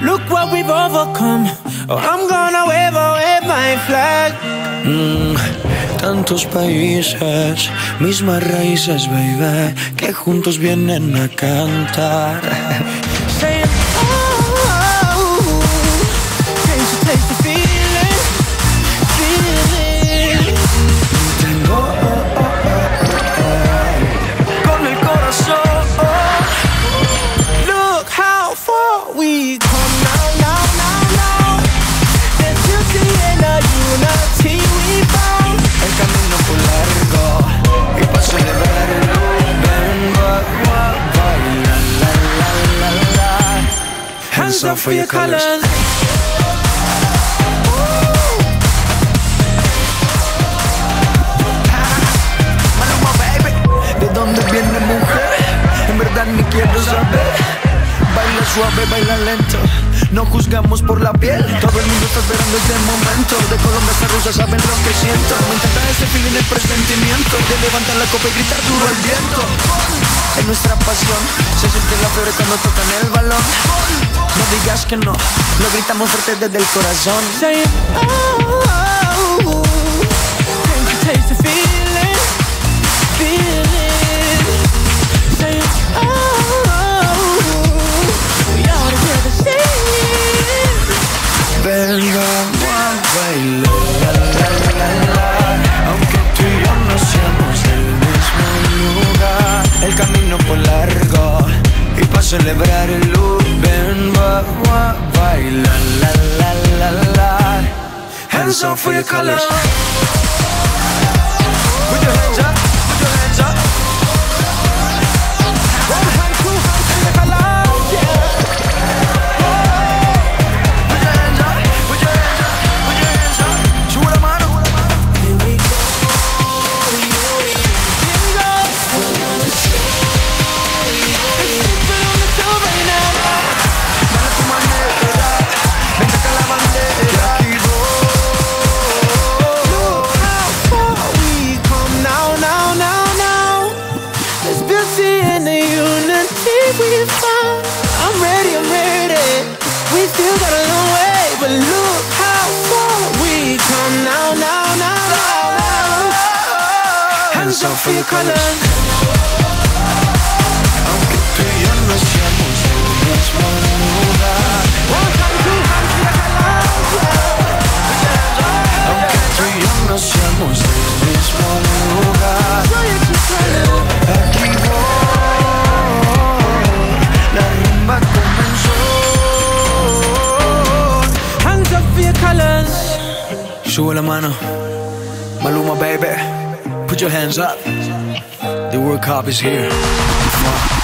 Look what we've overcome. Oh, I'm gonna wave away my flag. Mm, tantos países, mismas raíces, baby, que juntos vienen a cantar. Maluma, baby, ¿de dónde viene mujer? En verdad ni quiero saber. Baila suave, baila lento. No juzgamos por la piel. Todo el mundo está esperando este momento. De Colombia hasta Rusia saben lo que siento. Me encanta ese feeling, el presentimiento. De levantar la copa y gritar duro el viento. En nuestra pasión se siente la fiebre cuando tocan el balón. No digas que no, lo gritamos fuerte desde el corazón. Celebrar el look, vengo a bailar, la, la, la, la. Hands up for your colors. I'm ready, I'm ready. We still got a long way, but look how far we come now, now, now, now, now. Hands up for your colors. Aunque tú y colors. Sube la mano, uh, Maluma baby, put your hands up. The World Cup is here.